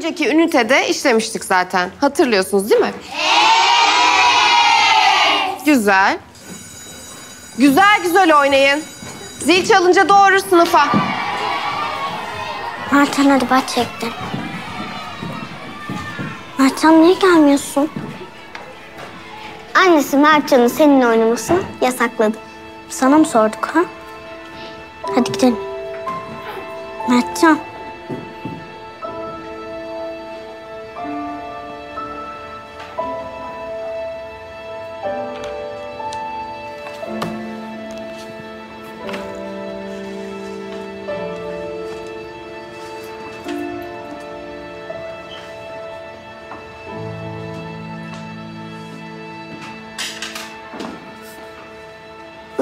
önceki ünitede işlemiştik zaten. Hatırlıyorsunuz değil mi? Güzel. Güzel güzel oynayın. Zil çalınca doğru sınıfa. Mertcan hadi ben çektim. Mertcan niye gelmiyorsun? Annesi Mertcan'ın seninle oynamasını yasakladı. Sana mı sorduk ha? Hadi gidelim. Mertcan.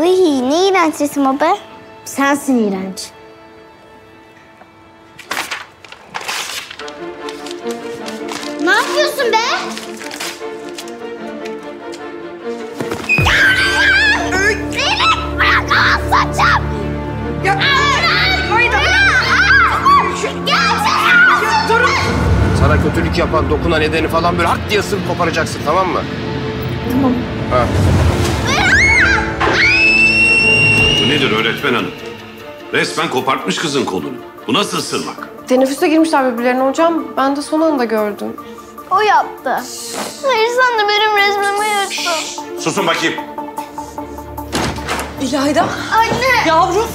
Iy, ne iğrenç resim o be. Sensin iğrenç. Ne yapıyorsun be? Zeynep bırak aa, saçım. Sana kötülük yapan, dokunan nedeni falan böyle hak diye ısırıp koparacaksın tamam mı? Tamam. Ha. Bu nedir öğretmen hanım? Resmen kopartmış kızın kolunu. Bu nasıl ısırmak? Teneffüse girmişler birbirlerine hocam. Ben de son anda gördüm. O yaptı. Hayır sen de benim resmimi yırttın. Susun bakayım. İlayda. Anne. Yavrum.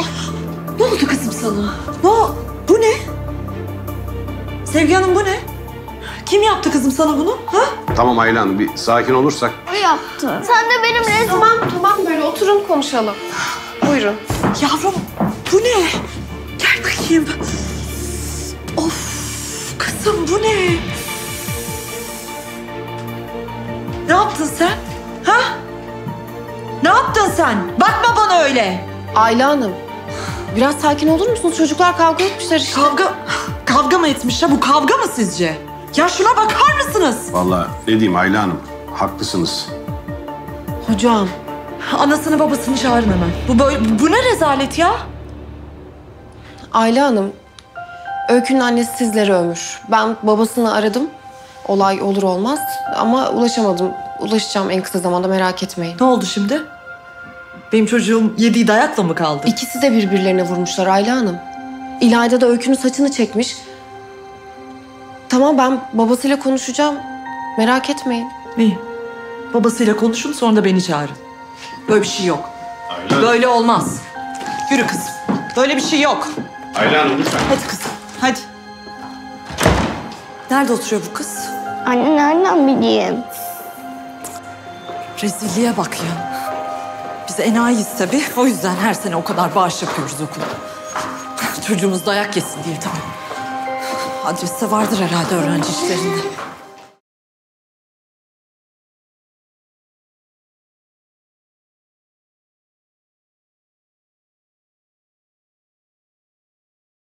Ah, ne oldu kızım sana? Ne o- Bu ne? Sevgi Hanım bu ne? Kim yaptı kızım sana bunu? Ha? Tamam Ayla Hanım bir sakin olursak. O yaptı. Sen de benim resmimi... Tamam tamam böyle oturun konuşalım. Buyurun. Yavrum bu ne? Gel bakayım. Of kızım bu ne? Ne yaptın sen? Ha? Ne yaptın sen? Bakma bana öyle. Ayla Hanım. Biraz sakin olur musunuz? Çocuklar kavga etmişler işte. Kavga kavga mı etmişler? Bu kavga mı sizce? Ya şuna bakar mısınız? Vallahi ne diyeyim Ayla Hanım haklısınız. Hocam. Anasını babasını çağırın hemen. Bu böyle, bu ne rezalet ya? Ayla Hanım. Öykü'nün annesi sizleri övmüş. Ben babasını aradım. Olay olur olmaz ama ulaşamadım. Ulaşacağım en kısa zamanda merak etmeyin. Ne oldu şimdi? Benim çocuğum yediği dayakla mı kaldı? İkisi de birbirlerine vurmuşlar Ayla Hanım. İlayda da Öykü'nün saçını çekmiş. Tamam ben babasıyla konuşacağım. Merak etmeyin. İyi. Babasıyla konuşun sonra da beni çağırın. Böyle bir şey yok. Ayla, Böyle olmaz. Yürü kızım. Böyle bir şey yok. Ayla Hanım lütfen. Hadi kızım, hadi. Nerede oturuyor bu kız? Anne nereden bileyim? Rezilliğe bak ya. Biz enayiyiz tabii. O yüzden her sene o kadar bağış yapıyoruz okula. Çocuğumuz dayak yesin diye tabii. Adreste vardır herhalde öğrenci işlerinde.